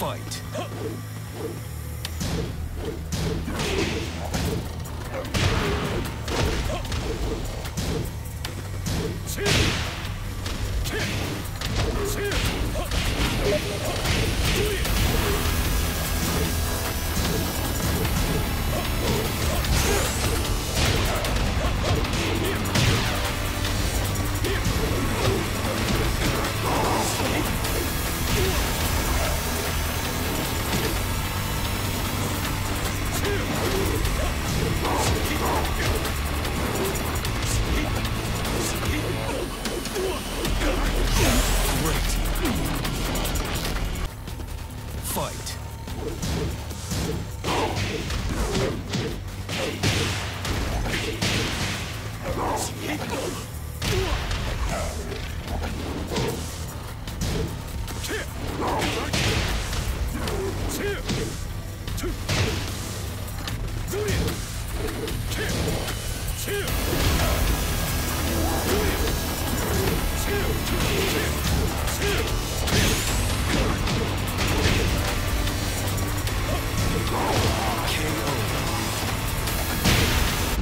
Fight. Fight.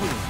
Boom.